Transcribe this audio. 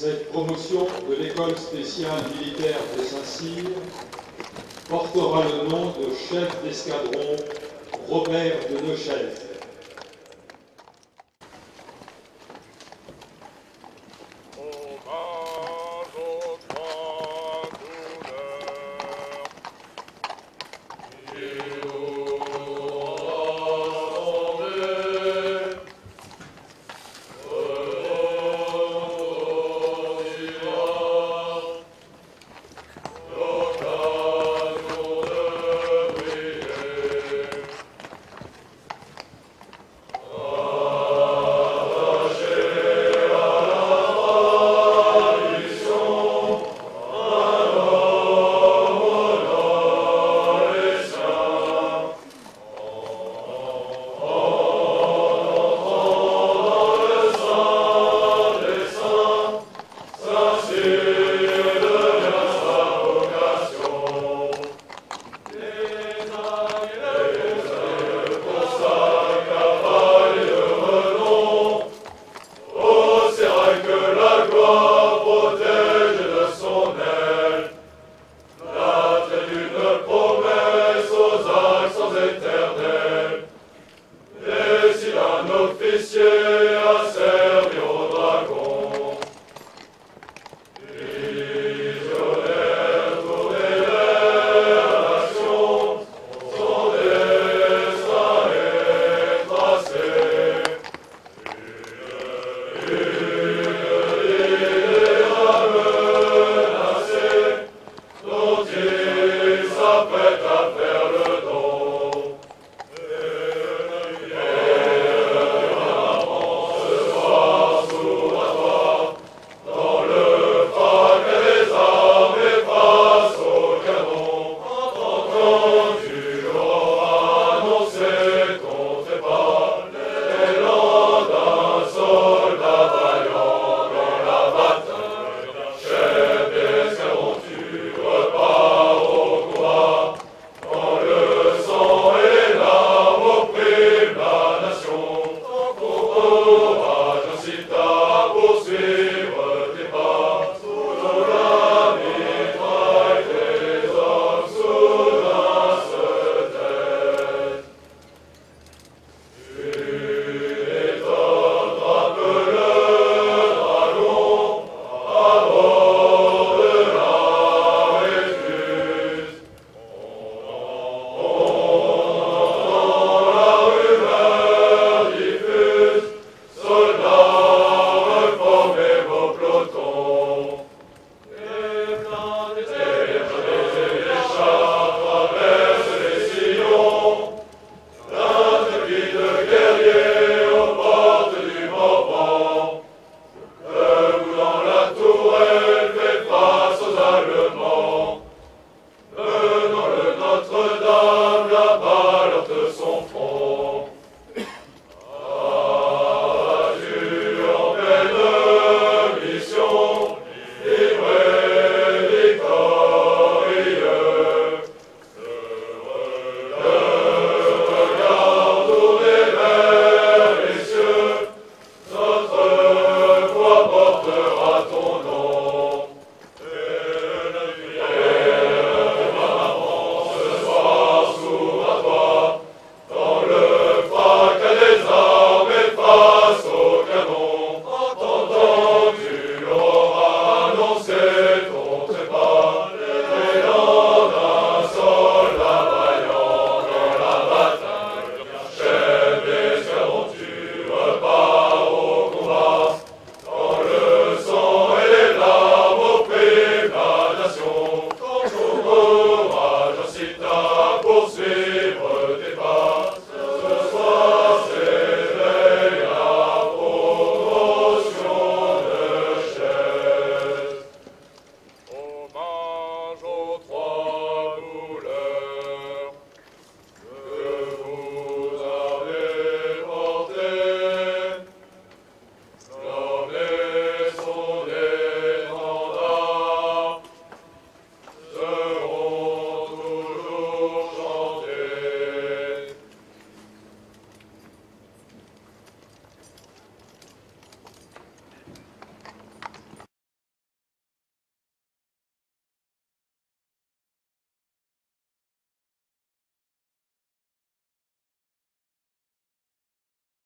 cette promotion de l'école spéciale militaire de Saint-Cyr portera le nom de chef d'escadron Robert de Neuchèvre. Monsieur Senhor.